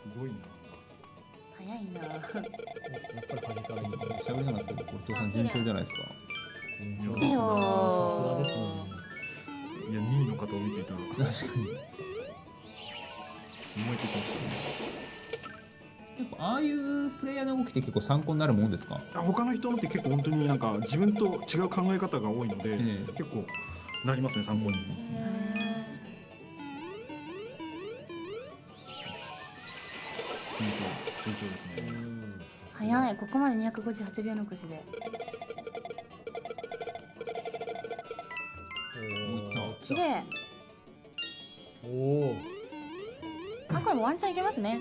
すごいな。早いな。やっぱり端から行く喋りながらですけど、後藤さん順調じゃないですか。でよさすがですね。いや2位の方を見ていたら。確かに。燃えてきましたね。やっぱああいうプレイヤーの動きって結構参考になるもんですか？あ他の人のって結構本当になんか自分と違う考え方が多いので、ええ。結構なりますね参考に、順調ですね早い。ここまで258秒残しで。綺麗。おおあこれもワンチャンいけますね。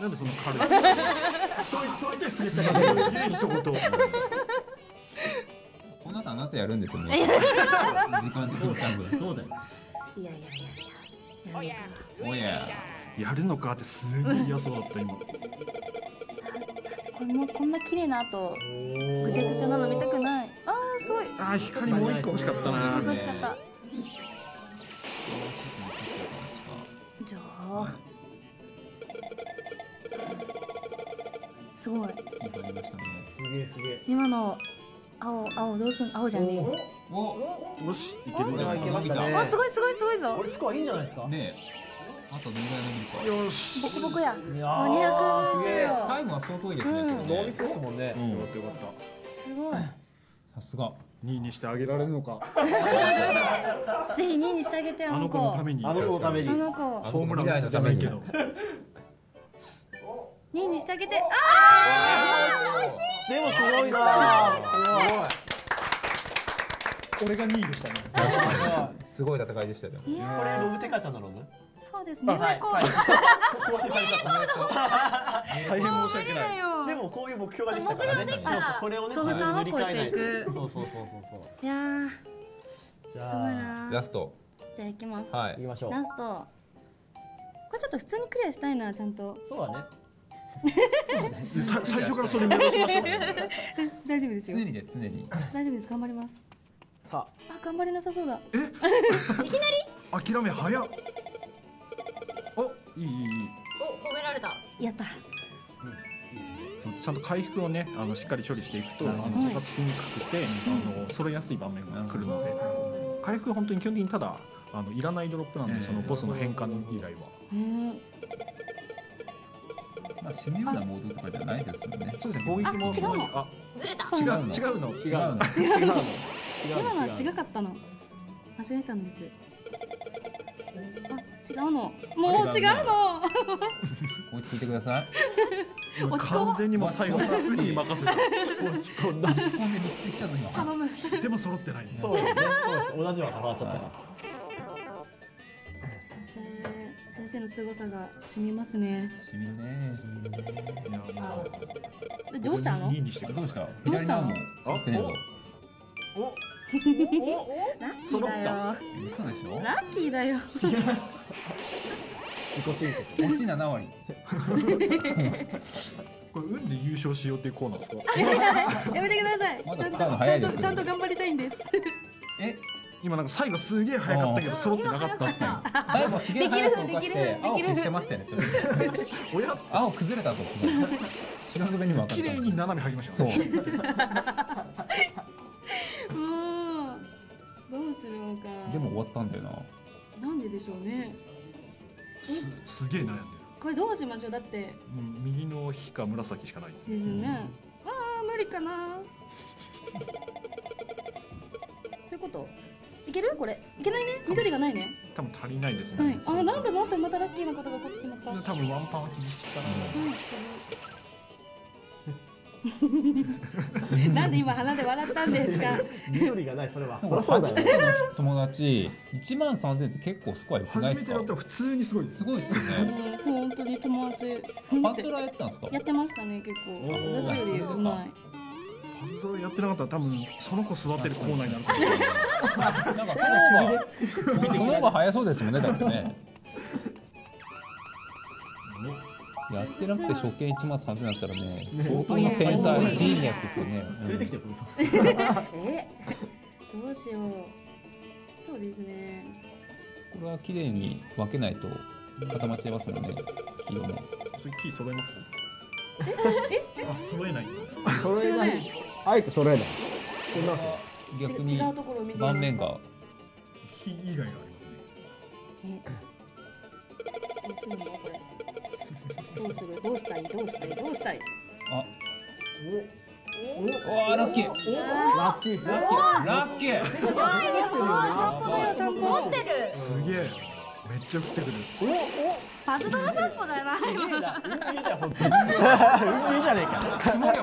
なんでそんな軽いすげえ一言この後あなたやるんですよね。時間的に多分。そうだよ。いやいやいやいや。おや。やるのかってすげえ嫌そうだった今。これもこんな綺麗な後ぐちゃぐちゃなの見たくない。あーすごい。あー光もう一個欲しかったな楽しかった。じゃあ。すごい。すげえすげえ。今の青青どうすん青じゃねえよ。しいける。んあすごいすごいすごいぞ。これスコアいいんじゃないですか？ねえ。あとどれぐらい伸びるか。よし。ボコボコやいやあーすげえ。250タイムは相当いいですね。うん。今日ね。ノーミスですもんね。うん。よかったよかった。すごい。さすが。2位にしてあげられるのか。ぜひ2位にしてあげてああのの子子のために。あの子のために。あの子。ホームラン打つじゃないけど。2位にしてあげて。あでもすごいな。俺が2位でしたね。すごい戦いでしたよ。これロブテカちゃんなのねそうですね。はい。こう。はい。更新されちゃった大変申し訳ない。だよ。でもこういう目標ができたからね。目標ができたこれをね自分で塗り替えないは超えていくそうそうそうそうそういやーじゃあすごいなラスト。じゃあいきますはい行き。ましょうラストこれちょっと普通にクリアしたいなちゃんとそうだねさ最初からそれ目指しましょう大丈夫ですよ常にね、常に。大丈夫です頑張りますさあ頑張れなさそうだ諦め早っおいいいいいい。お褒められた。やった。そうちゃんと回復をねあのしっかり処理していくとあのしにくくてあの揃えやすい場面が来るので回復は本当に基本的にただあのいらないドロップなんで、ええ。そのボスの変換以外は。まあ、死ぬようなモードとかじゃないですもんね。そうですね。攻撃もあ違うの？あずれた。違う違うの。違うの。違う違うの。違うの。今のは違かったの。忘れたんです。あ違うの。もう違うの。落ち着いてください。完全にもう最後はウニに任せた。落ち込んだで三つたの今。頼む。でも揃ってない。そうですね。そうです同じような変わっちゃった。先生先生の凄さが染みますね。しみるね。いやもうどうしたの2位にしてくだどうした？どうした？のってねえぞ。お ラッキーだよ。嘘でしょ？ラッキーだよ自己申告。落ち7割。これ運で優勝しようっていうコーナーですか？やめてください。まだ使うの早いですけど。ちゃんとちゃんと頑張りたいんです。え、今なんか最後すげえ早かったけど揃ってなかった確かに。最後すげえ早く動かしできるて青できる。消してましたよね。ちょっと。お や青崩れたぞ。白組にも分か綺るかも麗に斜め入りましたそう。ね。もうどうしようか。でも終わったんだよな。なんででしょうね。すすげえ悩んでる。これどうしましょう？だって。でうん右の火か紫しかないですすよね。あー無理かな。そういうこと？いける？これ。いけないね。緑がないね。多分足りないですね。はい。あなんでなんでまたラッキーな方が勝ってしまった。はい多分ワンパンは厳しいかな なんで今鼻で笑ったんですか？緑がないそれは。そそうだよ。ね友達1万3000って結構スコア良くないですか初めてだったら普通にすごいですすごいですよね。本当に友達。パズドラやってたんですか？やってましたね結構。私よりうまい。パズドラやってなかったら多分その子育てるコーナーになるなんかその方がその方が早そうですもんねだってねやってなくて初見1万3000だったらね相当の繊細ジーニアスですよね、連れてきてくえどうしよう。そうですね。これは綺麗に分けないと固まっちゃいますもんね色も。それキー揃えます？あ揃えない。揃えない。あえて揃えない。こんな逆に盤面が。キー以外がありますね。えどうするのこれどうする？どうしたい？どうしたいどうしたい？あ。お。わラッキー。ラッキーラッキー。すごいですよ散歩だよ持ってるすげえめっちゃ降ってくる。パズドラ散歩だよな運ゲーだ本当に運ゲーじゃねえか。積もる。よ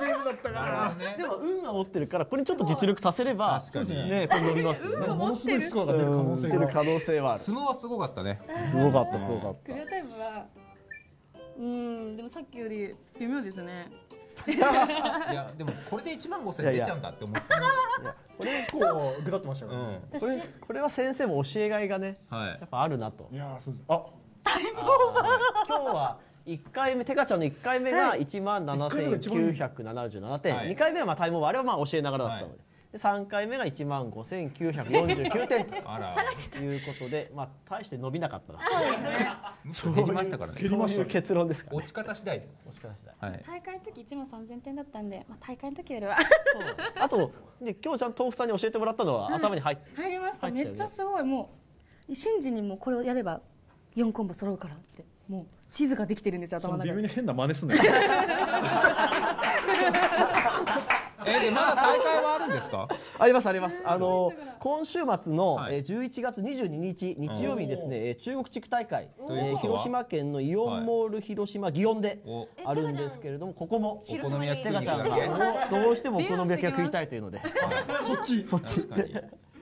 ゲームだったかでも運が持ってるからこれにちょっと実力足せれば確かに。ねこれ乗りますよね。らものすごいスコアが出る可能性が。出る可能性はある。す相撲はすごかったね。ごかったすごかっクリアタイムはうん。でもさっきより微妙ですねいやでもこれで1万5000出ちゃうんだって思ったたこれ結構グタってましたからねこれこれは先生も教えがいがねはい。やっぱあるなと。いやーそうです。あ今日は1回目テカちゃんの1回目がはい1万7977点、はい2回目はまあタイムオーバーあれはまあ教えながらだったので,、で3回目が1万5949点と。あら。いうことで、まあ、大して伸びなかった。なむしろ減りましたからね。そういう結論ですからね落ち方次第でもしかした。らはい。大会の時1万3000点だったんで、まあ、大会の時よりは。そう。あとで今日ちゃんと豆腐さんに教えてもらったのは、頭に入って入りました。入ったよね。めっちゃすごい。もう瞬時にもうこれをやれば4コンボ揃うからって。もう地図ができてるんですよそ頭のの微妙に変な真似すんなよ えでまだ大会はあるんですか？ありますあります。あの今週末の、はい。えー11月22日日曜日にですね、えー中国地区大会、ということー広島県のイオンモール広島祇園でおあるんですけれども、ここもお好み焼きテカちゃんどうしてもお好み焼きが食いたいというので、そっち。そっち。確かに。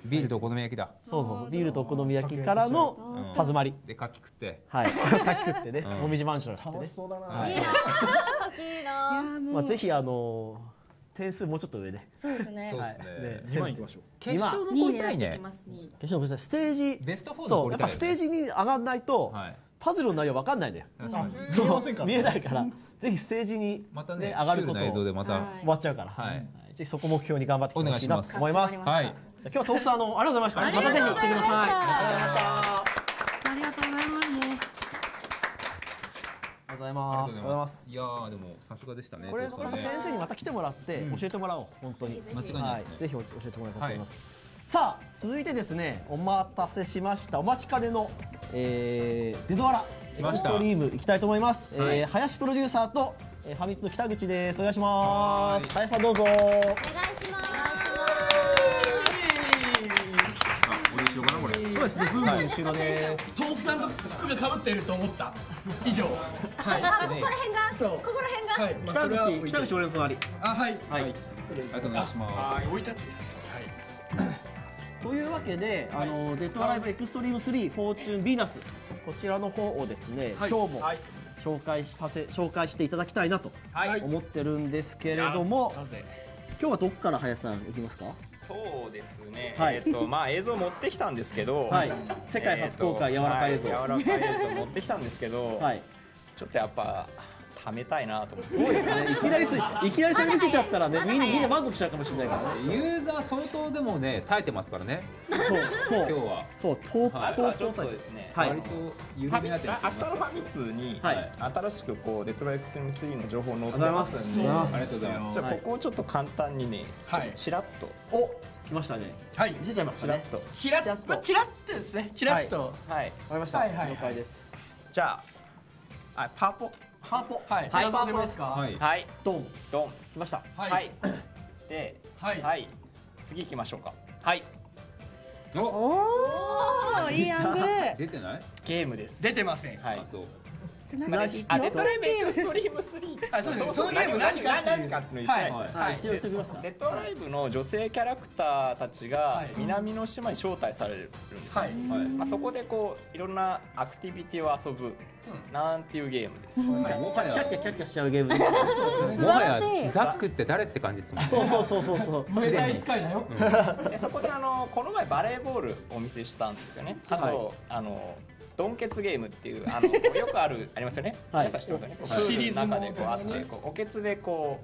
ビールとお好み焼きだ。そうそうそう。ビールとお好み焼きからのうん手詰まり。でかき食って。はい。炊き食ってね、うん。もみじマンション食ってね。楽しそうだな、はい。いいな。まあぜひあのー点数もうちょっと上で。そうですね。そうですね。ね。2万いきましょう。決勝2残りたいね位狙っていきます。2位。決勝ステージ。ベスト4そうやっぱ残りたいよねステージに上がらないと、はい。パズルの内容わかんないんだよ。確かに。見えませんから見えないから、ぜひステージに、またね上がること。でをまたはい。終わっちゃうから、はい。ぜひそこ目標に頑張ってきてほしいなとお願いします。思います。かしこまりじゃまあ今日はトークさんあのありがとうございました。また。ぜひ来てください。ありがとうございました。ありがとうございますもうありがとうございあます。りがとうございます。いやーでもさすがでしたねこれね。先生にまた来てもらってうん。教えてもらおう本当に。間違いないですね。はいぜひ教えてもらいたいと思います。さあ続いてですねお待たせしましたお待ちかねの、えー、デドワラエクストリーム行きたいと思います、はい。えー林プロデューサーと、えー、ファミツの北口です。お願いします。林さんどうぞ。お願いします。あ俺しようかなこれ。そうですねブームの後ろで。す、豆腐さんと服が被っていると思った。以上はい。あここら辺が？そう。ここら辺が？はい、まあ、北口北口俺の隣。あはい。はい、はい。お願いします。あ置いてあってというわけで、あのデッドアライブエクストリーム3フォーチュンヴィーナス。こちらの方をですね、はい。今日もはい。紹介させ紹介していただきたいなとはい。思ってるんですけれども、なぜ。今日はどこから林さん行きますか？そうですね、はい。えっとまあ映像持ってきたんですけど、はい。世界初公開えっと柔らかい映像。はい。柔らかい映像持ってきたんですけど、はいちょっとやっぱ貯めたいなと思って。すごいですね。いきなりすいきなり喋りすぎちゃったらねみんなみんな満足しちゃうかもしれないからね。ユーザー相当でもね耐えてますからね。そうそう。今日は。そう相当ちょっとですね、はい。割とフ緩ァミあみなってる明日のファミ通に、はい。新しくこうデトロイクス M3 の情報載ってまますすんで。ありがとうございます。ありがとうございます。じゃあここをちょっと簡単にね、はい。ちょっとチラッと。お来ましたね。はい。見せちゃいますかね。チラッと。チラッと。まあチラッとですね。チラッと。はい。わかりました。はいはいはい。了解です。じゃああパーポ。ハーポ。はい。はい。パーポですか？はい。はい。ドン。ドン。来ました。はい。はい。ではい。次行きましょうか。はい。お。おおいいアングル。出てない？ゲームです。出てません。はい。あそうつながりあデトロイブエクストリーム。3あそうですもそのゲーム何かっていう何かっていうの言って。ない。ですよはい。はい。一応言っておきますか。デッドライブの女性キャラクターたちがはい。南の島に招待されるんです、はい。はい。まあ、そこでこういろんなアクティビティを遊ぶなんていうゲームです、もはキャッキやャキャッキャしちゃうゲームです もは素晴らしいやザックって誰って感じですもんね。そうそうそうそうそう。無駄使いだよ。でそこであのこの前バレーボールお見せしたんですよね。あと、はい。あのドンケツゲームっていうあの よくあるありますよね、はい。皆さん知ってますよね、はい。プールの中でこうあってこうおけつでこ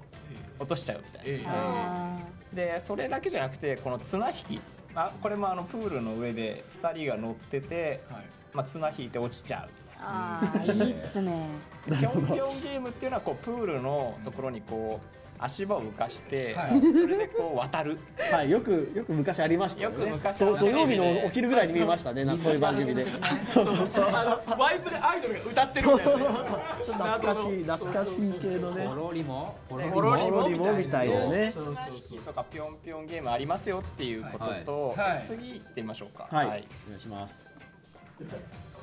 う落としちゃうみたいな、でそれだけじゃなくてこの綱引き。あこれもあのプールの上で2人が乗ってて、はい。まあ、綱引いて落ちちゃう。ああいいっすね。でぴょんぴょんゲームっていうのはこうプールのところにこう足場を浮かして、はいそれでこう渡るはい、よくよく昔ありましたよね。よく土曜日の起きるぐらいに見えましたね。なんかそういう番組で。そうそうそう。あのワイプでアイドルが歌ってるみたいなね懐かしい懐かしい系のね。ポロリも？ポロリもみたいなね。そうそう綱引きとかぴょんぴょんゲームありますよっていうことと、はいはい次行ってみましょうか。はい。お願いします。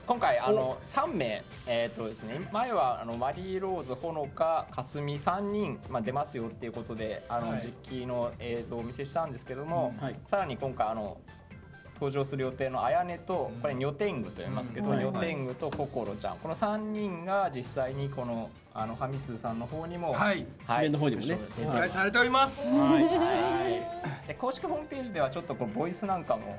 今回あの3名えっ、とですね前はあのマリーローズほのかかすみ3人まあ出ますよっていうことであの、はい。実機の映像をお見せしたんですけども、はい。さらに今回あの登場する予定のあやねとこれニョテングと言いますけど、うん。ニョテングとココロちゃん。この3人が実際にこのあのファミ通さんの方にもはい。紙面の方にもね。出てされております。はい。で公式ホームページではちょっとこうボイスなんかも。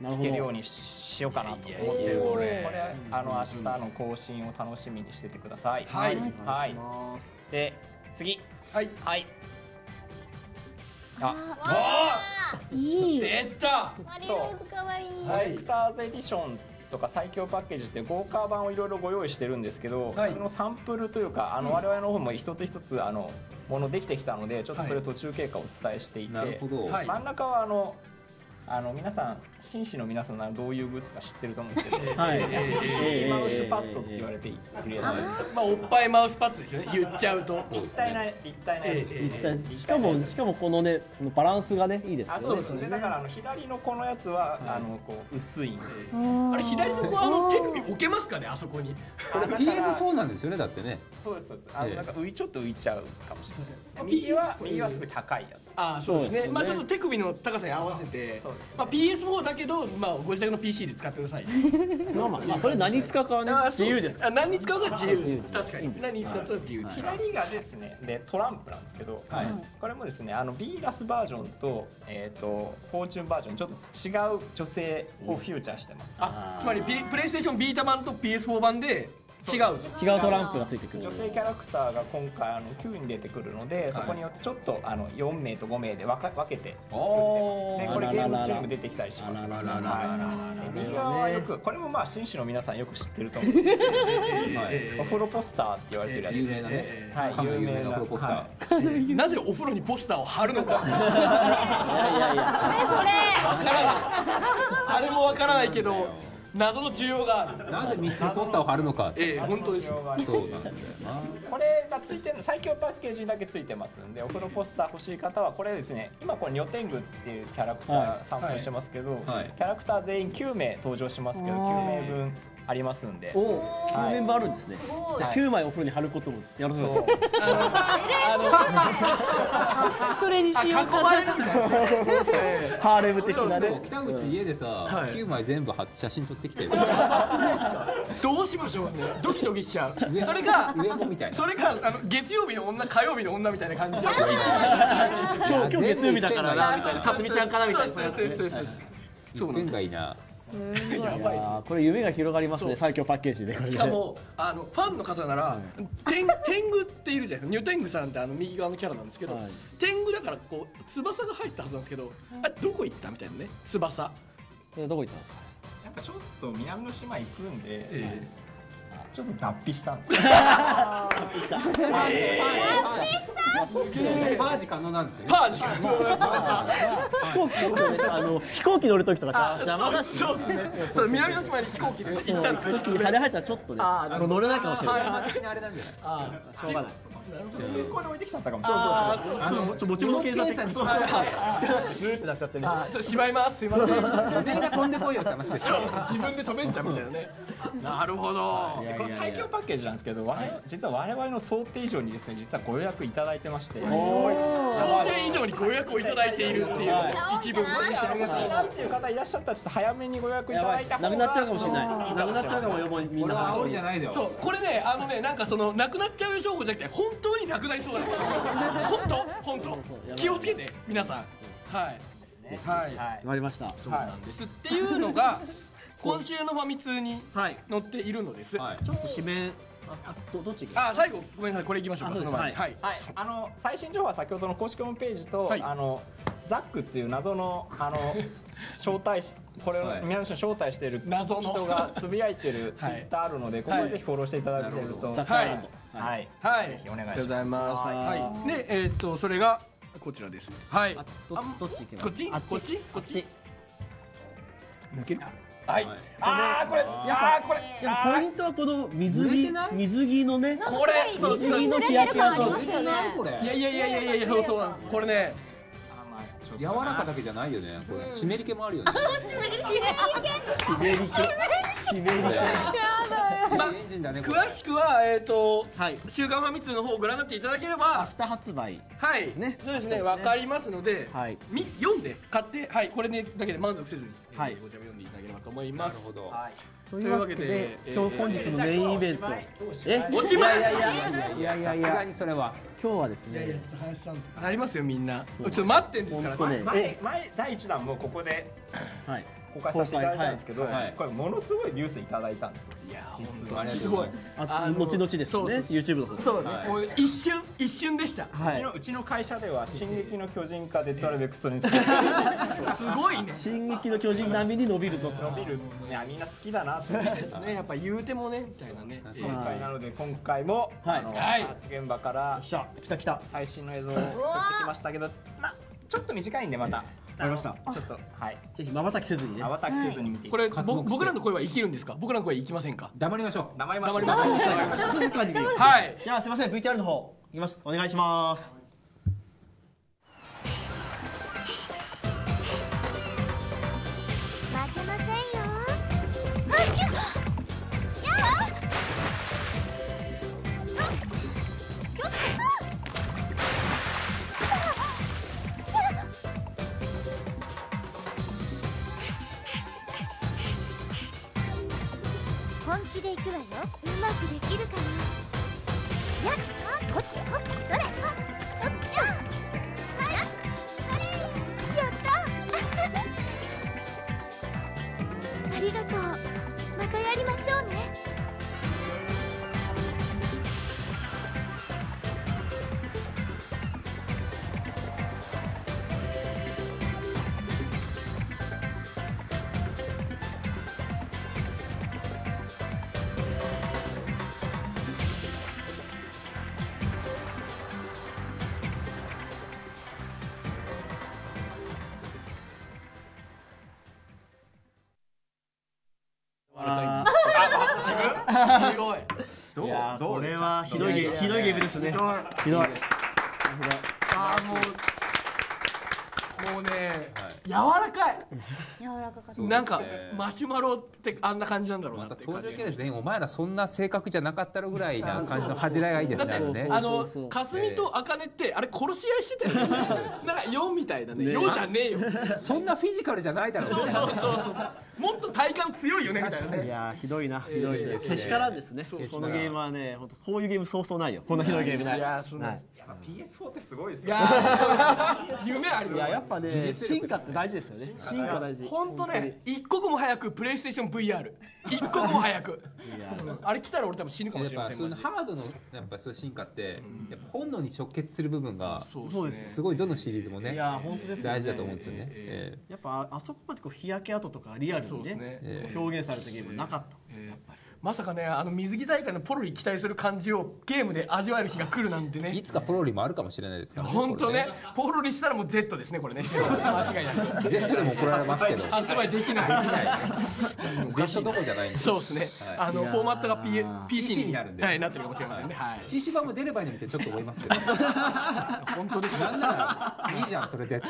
聞けるようにしようかなと思ってるのでこれあの明日の更新を楽しみにしててください。はい。はい。ます。で次。はい。はい。あ。いい。出た。マリーローズかわいい。コレクターズエディションとか最強パッケージって豪華版をいろいろご用意してるんですけど、はい。そのサンプルというかあの我々の方も一つ一つあのものできてきたのでちょっとそれ途中経過をお伝えしていて、はい。真ん中はあのあの皆さん紳士の皆さんならどういうグッズか知ってると思うんですけど、はい。マウスパッドって言われているやつです。まあおっぱいマウスパッドですよね言っちゃうと立体な立体なやつですね。しかもしかもこのねバランスがねいいですよね。あそうですね。だからあの左のこのやつはあのこう薄いんです。あれ左の子あの手首置けますかねあそこにこれ PS4 なんですよねだってねそうですそうです。あのええなんか浮いちょっと浮いちゃうかもしれない。右は右はすごい高いやつ。ああそうですねまあちょっと手首の高さに合わせてそうですねまあ PS4 だけどまあご自宅の PC で使ってください。まあまあまあそれ何使うかはね？あ自由です。あ何に使うか自由。自由です。確かに。何に使ったら自由。です左がですねでトランプなんですけど、はい。これもですねあのビーラスバージョンとえっ、とフォーチュンバージョンちょっと違う女性をフューチャーしてます。あつまりピプレイステーションビータ版と PS4 版で違う違うトランプがついてくる。女。性キャラクターが今回あの9に出てくるので、そこによってちょっとあの4名と5名で分か分けて作っておます。でこれゲーム中にも出てきたりします。右側はよくこれもまあ紳士の皆さんよく知ってると思うんですけど、お風呂ポスターって言われてるやつです有名な。ね、有名な。有名なプロポスター、はなぜお風呂にポスターを貼るのか。いやいやいや。それそれ。わからない。誰もわからないけど謎の需要がある。なんでミスチルポスターを貼るのかええ本当です。そうなんだよな。これがついてる最強パッケージにだけついてますんでお風呂ポスター欲しい方はこれですね。今これニョテングっていうキャラクタはー参加してますけど、はいキャラクター全員9名登場しますけど9名分ありますんで。おお、9メンバーあるんですね。じゃあ9枚お風呂に貼ることもやるそうそう。それにしよう囲かなまれるみたいなハーレム的なね。北口家でさ、はい。9枚全部貼って写真撮ってきて。よ どうしましょうね。ドキドキしちゃう。それが上もみたいな。それがあの月曜日の女火曜日の女みたいな感じ。で今日今日月曜日だからなみたいな。かすみちゃんかなみたいな。そうそうそうそう。そうペンがいい。ないやーこれ夢が広がりますね最強パッケージで。しかもあのファンの方なら、天天狗っているじゃないですか。ニュテングさんってあの右側のキャラなんですけど、はい。天狗だからこう翼が入ったはずなんですけど、あどこ行ったみたいなね翼。えどこ行ったんですか？なんかちょっと南の島行くんで、えちょっと脱皮したんですよ。パージ可能なんですよね。パージか飛行機ちょっとねあの飛行機乗る時とか邪魔だし。そうですね。そう南の島に飛行機で行ったんですよ飛行機に羽入ったらちょっとねあの乗れないかもしれない。はい的にあれなんじゃないあしょうがない。空港で置いてきちゃったかもしれない。あそうあのちょ持ち物検査的そうそうそうブーってなっちゃってねあちょっとしまいます。すいません。お前が飛んでこいよって話ですよ。自分で止めんちゃうみたいなね。なるほど。この最強パッケージなんですけど、実は我々の想定以上にですね実はご予約いただいてまして。想定以上にご予約をいただいているっていう一文もし欲しいなっていう方いらっしゃったらちょっと早めにご予約いただいた方がなくなっちゃうかもしれない。なくなっちゃうかもよみんな。煽りじゃないよ。そうこれねあのねなんかそのなくなっちゃう証拠じゃなくて本当になくなりそうだ本当？本当？気をつけて皆さん。はい。はい。はい。決まりました。そうなんです。っていうのが今週のファミ通にはい。載っているのです。はい。ちょっと締めああどどっちあ最後ごめんなさい。これいきましょうか。はい。はい、あの最新情報は先ほどの公式ホームページと、はい。あのザックっていう謎のあの 招待しこれをはい。皆さん招待してる謎の。人がつぶやいてる ツイはいッターあるのでここでぜひフォローしていただけると。ザッカはい。はい。はい。ぜひお願いありがとうございします。はい。はい。でえーっとそれがこちらです。はい。あどっち行けばこっち？あこっち？こっち？抜ける？はい。はい。あーこれいやーこれポイントはこの水着水着のねこれ水着の日焼けあり跡ますよね。これいやいやいやいやいやそうそう。これね柔らかだけじゃないよねこれ。湿り気もあるよね。湿り気。湿り気。まあエンジンだね詳しくはえーっとはい。週刊ファミ通の方をご覧になっていただければ明日発売はい。ですね。そうですね。わかりますのではい。み読んで買ってはい。これでだけで満足せずにはい。えーこちらも読んでいただければと思いなます。るほど。といというでわけで今日本日のメインイベント。え？おしまい。いやいやいやいやいやいさすがやにそれは。今日はですいやいやねちょっと林さんなりますよみんな。ちょっと待ってんですから本当ね。前前第一弾もここで。はい公開させていただいたんですけど、これものすごいビュー数いただいたんですよ。いや実は。すごい。あ後々ですそうね YouTube の方。でそうね、はい。もう一瞬一瞬でした。はい。うちのうちの会社では「進撃の巨人」か「デッドアルベックストレンジ」すごいね。進撃の巨人並みに伸びるぞと。伸びる。いやみんな好きだなって。ですね。やっぱ言うてもねみたいなね、えー今回なので今回も、はい。あのはい。発現場から来た来た。わ最新の映像を撮ってきましたけどまあちょっと短いんでまたかりました。ちょっとはい。ぜひ瞬きせずにね。瞬きせずに見ていこれ僕らの声は生きるんですか？僕らの声生きませんか？黙りましょう。黙りましょう。黙りま 静かにはい。じゃあすいません。VTR の方いきます。お願いします気でいくわよ。うまくできるかな？やっあこっちこっちそれほっほっやあやっそれやったありがとうまたやりましょうねどういやーどうこれはひどいゲームですね。ひどい。あーもうもうね、柔らかい。柔らかかった。なんかマシュマロってあんな感じなんだろうなまった登場系で全員お前らそんな性格じゃなかったろぐらいな感じの恥じらいがいいですねあの霞と茜ってあれ殺し合いしてたよね。なんか4みたいなね。ね4じゃねえよ。そんなフィジカルじゃないだろみたいなそうそうそう。もっと体感強いよねみたいないねやーひどいな。ひどいえーけしからんですね。このゲームはね本当こういうゲームそうそうないよ。こんなひどいゲームない。いやーそうないやっぱ PS4 ってすごいですいよ 夢ありいますややっぱね進化って大事ですよね。進化大事。本当ね一刻も早くプレイステーション VR 一刻も早くあれ来たら俺多分死ぬかもしれやっぱそのハードのやっぱそういう進化ってやっぱ本能に直結する部分がそうですすごいどのシリーズもねいや本当ですよね。大事だと思うんですよね。ええ。やっぱああそこまでこう日焼け跡とかリアルにねね。ええ表現されたゲームなかったえーまさかねあの水着大会のポロリ期待する感じをゲームで味わえる日が来るなんてね。えいつかポロリもあるかもしれないですから本当ね。ポロリしたらもう Z ですねこれね。間違いなく Z でも怒られますけど。発売できない。Z どころじゃないんでそうですね、はい。あのフォーマットが P PC になるんで。はい、なってるかもしれませんね。はい、PC 版も出ればいいのにってちょっと思いますけど。本当ですなんならいいじゃんそれでって。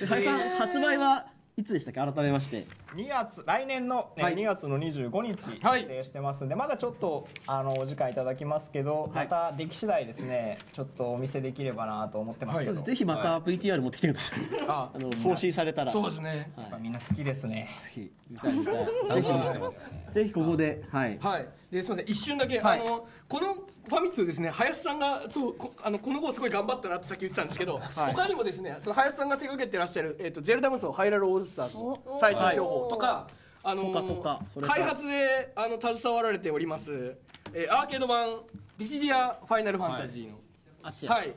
で林さん発売はいつでしたっけ？改めまして2月来年の、ねはい。2月の25日はい。予定してますんで、まだちょっとあのお時間いただきますけど、また出来次第ですねちょっとお見せできればなと思ってますけど、そうです。ぜひまた VTR 持ってきてください。ああの更新されたら。そうですね。やっぱみんな好きですね。ぜひ見たい見たい。楽しみにしてます。ぜひここではい。はい。ですみません。一瞬だけ、はい。あのこのファミ通ですね林さんがそうこあのこの号すごい頑張ったなってさっき言ってたんですけど、他にもですねその林さんが手掛けてらっしゃる、えー、とゼルダ無双ハイラルオールスターズの最新情報とか、あのとかとか開発であの携わられております、えーアーケード版ディシディアファイナルファンタジーの、はい、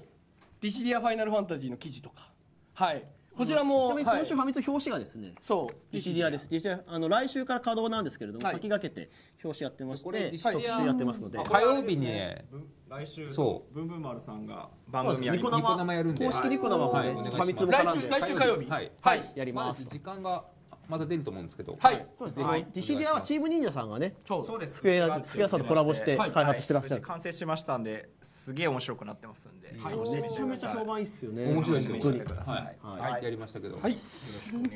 ディシディアファイナルファンタジーの記事とか、はい、こちらも、ちなみにはい。今週ファミ通表紙がですね、そう。ディシディア。です。実際あの来週から稼働なんですけれども、はい。先駆けて表紙やってまして、特集ィアやってますので、火曜日にね来週そう。ブンブン丸さんが番組やります。ニコ生ニコ生やるんで。公式ニコ生はい。ファミ通も来絡んで。週来週火曜日。はい。はい。やります。時間がまだ出ると思うんですけど。はい。そうですね。あのディシディアはチーム忍者さんがね、そうです。スクエアスクエアさんとコラボしてはい。開発してらっしゃる。完成しましたんですげえ面白くなってますんで、はい。めちゃめちゃ評判いいっすよね。面白いですよ本当にしてください。はい、はい、やりましたけど、はい。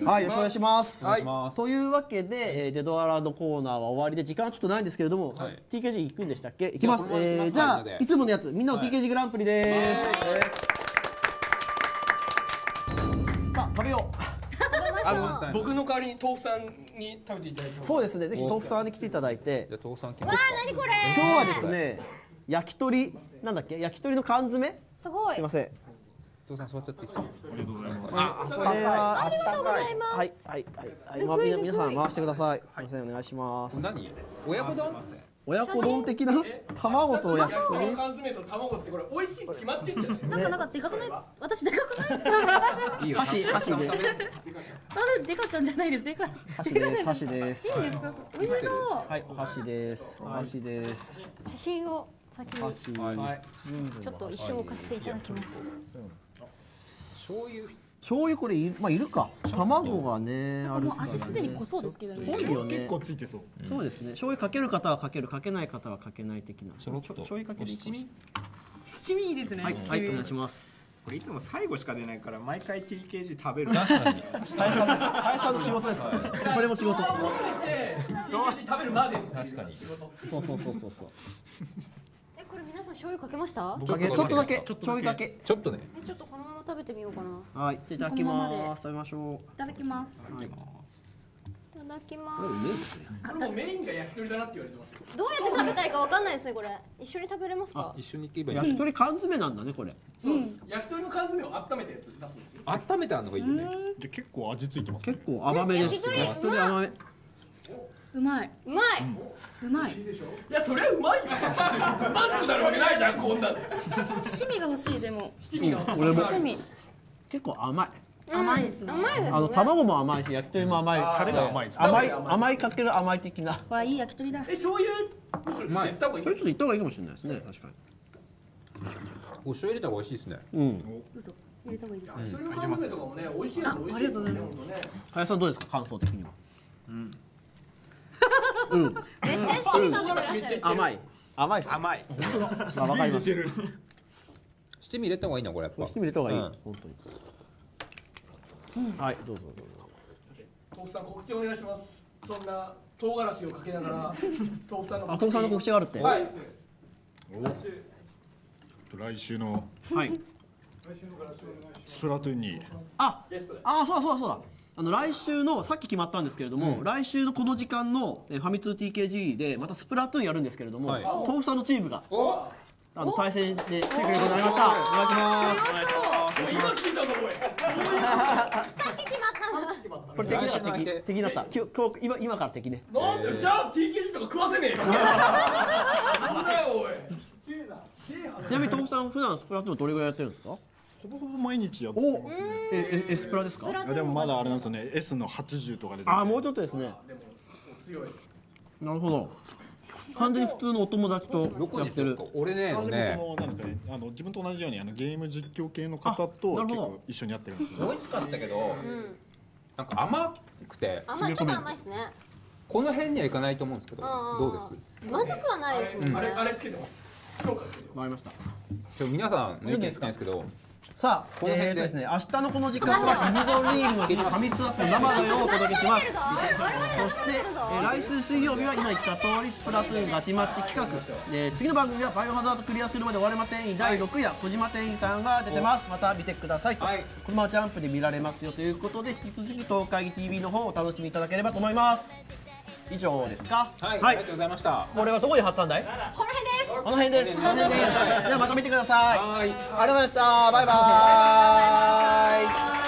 はい、よろしくお願いします。お願いします、というわけで、えーデドアラのコーナーは終わりで時間はちょっとないんですけれども、はい。TKG 行くんでしたっけ？行きます。じゃあいつものやつみんなの TKG グランプリです、さあ食べようあのの僕の代わりに豆腐さんに食べていただいても。そうですね。ぜひ豆腐さんに来ていただいて。じゃあ父さん来ますか何これ。今日はですね焼き鳥なんだっけ？焼き鳥の缶詰？すごい。すいません。父さん座っちゃっていいですか？ありがとうございます。これはありがとうございます、はいはいはい。はい、皆さん回してください。すいません。お願いします。何？親子丼？親子丼的な卵と焼きこ鳥の缶詰と卵ってこれ美味しいに決まってんじゃないなんかなんかでかくない？私でかくない？いいよ。箸。箸で。あれでかちゃんじゃないですでかい箸です。箸です。いいんですか？美味しそう。はい。お箸です。お箸です。写真を先に。箸。はい。ちょっと一生置かせていただきます。醤油醤油これいるまあいるか。卵がねあるもう味すでに濃そうですけどね。濃いよね。結構ついてそう。そうですね。醤油かける方はかけるかけない方はかけない的な。ちょろっと。醤油かける七味？七味いいですね。はいはいお願いします。これいつも最後しか出ないから毎回 TKG 食べる。確かに。林さん林さんの仕事ですからこれも仕事で TKG 食べるまで確かにそうそうそうそうそう。えこれ皆さん醤油かけました？ちょっとだけ。醤油だけ。ちょっとねえちょっとこの食べてみようかな。はいいただきます。食べましょいただきます。い。いただきまこれうめえです。ねこれもうメインが焼き鳥だなって言われてますどうやって食べたらいいかわかんないですねこれ。一緒に食べれますか？一緒に行けばいい。焼き鳥缶詰なんだねこれ。そう。です焼き鳥の缶詰を温めたやつ出すんですよ。温めてあるのがいいよね。で結構味ついてます結構甘めです。焼き鳥焼き鳥甘めうまい。うまい、うまい。いやそれはうまいよ。まずくなるわけないじゃんこんな七味が欲しいでも。七味が俺も。七味。結構甘い。甘いですね。甘いですね。あの卵も甘いし焼き鳥も甘い。タレが甘いです甘い甘いかける甘い的な。これいい焼き鳥だ。え醤油むしろまい絶対方がいい？ちょっと言った方がいいかもしれないですね確かお醤油入れた方が美味しいですね。にうん。嘘。入れた方がいいですか醤油缶詰とかもね美味しいやつ美味しいあありがとうございますね林さんどうですか？感想的にはめっちゃ甘い。甘い甘い。まあわかります。七味入れた方がいいなこれやっぱ。七味入れた方がいい。うん。本当に。はいどうぞどうぞ。豆腐さん告知お願いします。そんな唐辛子をかけながら 豆腐さんのあ、トムさんの告知があるって？はい。来週の。はい。スプラトゥーンに。あ、あ、そうだそうだそうだ。あの来週のさっき決まったんですけれども、来週のこの時間のえーファミ通 TKG でまたスプラトゥーンやるんですけれども、はい。豆腐さんのチームがおあの対戦で来てくれることになりました。お願いします。今聞いたぞおいさっき決まっこれ敵だ敵敵になった。今日今今から敵ね。なんでじゃあ TKG とか食わせねえよ なんだよおい。ちなみに豆腐さん普段スプラトゥーンどれぐらいやってるんですか？ほぼほぼ毎日やってお、ええエスプラですか？いやでもまだあれなんですよね。S の80とかで。あ、もうちょっとですね。なるほど。完全に普通のお友達とやってる。俺ねあでもねそのなんですか？ねあの自分と同じようにあのゲーム実況系の方と結構一緒にやってるんですよ。美味しかったけどうん。なんか甘くて。甘いちょっと甘いですね。この辺にはいかないと思うんですけどうんどうです？まずくはないですもんね。あれあれつけてます評価つけてわかりました。でも皆さんの意見好きなんですけどさあ、えーとですね、明日のこの時間はイビゾンリーグの日ファミツアップ生のよをお届けします。そして、えー来週水曜日は今言った通りスプラトゥーンガチマッチ企画、えー次の番組はバイオハザードクリアするまで我々店員第6夜小島店員さんが出てます。また見てくださいと、はい。このままジャンプで見られますよということで引き続き東海議 TV の方をお楽しみいただければと思います以上ですか？はい。ありがとうございました。これはどこに貼ったんだい？この辺です。この辺です。この辺です。ではまた見てください。はい。ありがとうございました。バイバーイ